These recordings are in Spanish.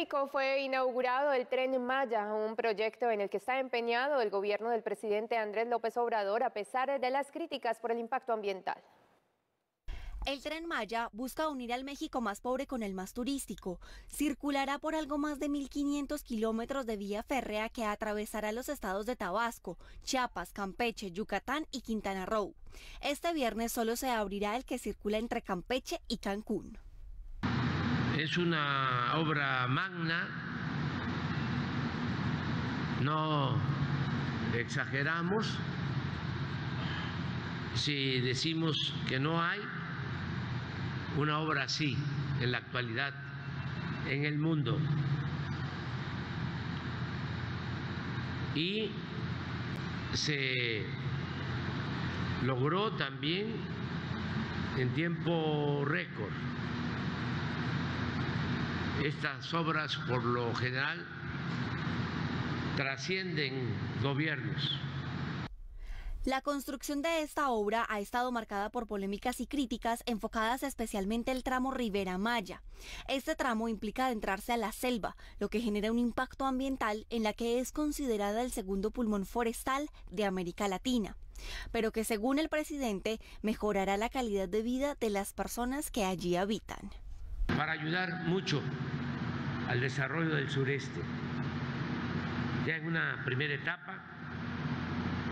México fue inaugurado el Tren Maya, un proyecto en el que está empeñado el gobierno del presidente Andrés López Obrador a pesar de las críticas por el impacto ambiental. El tren Maya busca unir al México más pobre con el más turístico. Circulará por algo más de 1.500 kilómetros de vía férrea que atravesará los estados de Tabasco, Chiapas, Campeche, Yucatán y Quintana Roo. Este viernes solo se abrirá el que circula entre Campeche y Cancún. Es una obra magna, no exageramos si decimos que no hay una obra así en la actualidad en el mundo. Y se logró también en tiempo récord. Estas obras por lo general trascienden gobiernos. La construcción de esta obra ha estado marcada por polémicas y críticas enfocadas especialmente el tramo Rivera Maya. Este tramo implica adentrarse a la selva, lo que genera un impacto ambiental en la que es considerada el segundo pulmón forestal de América Latina, pero que según el presidente mejorará la calidad de vida de las personas que allí habitan. Para ayudar mucho al desarrollo del sureste, ya en una primera etapa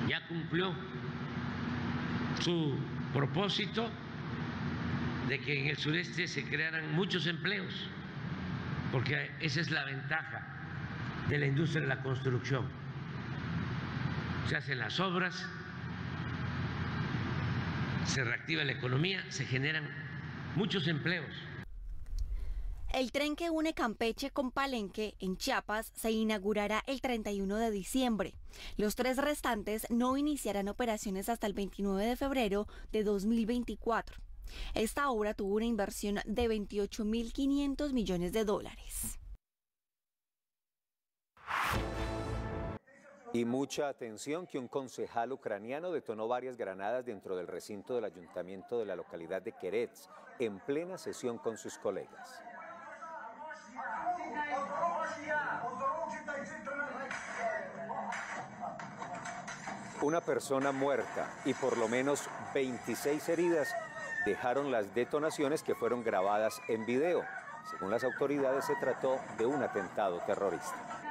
ya cumplió su propósito de que en el sureste se crearan muchos empleos, porque esa es la ventaja de la industria de la construcción. Se hacen las obras, se reactiva la economía, se generan muchos empleos. El tren que une Campeche con Palenque en Chiapas se inaugurará el 31 de diciembre. Los tres restantes no iniciarán operaciones hasta el 29 de febrero de 2024. Esta obra tuvo una inversión de 28.500 millones de dólares. Y mucha atención que un concejal ucraniano detonó varias granadas dentro del recinto del ayuntamiento de la localidad de Kerets en plena sesión con sus colegas. Una persona muerta y por lo menos 26 heridas dejaron las detonaciones que fueron grabadas en video. Según las autoridades se trató de un atentado terrorista.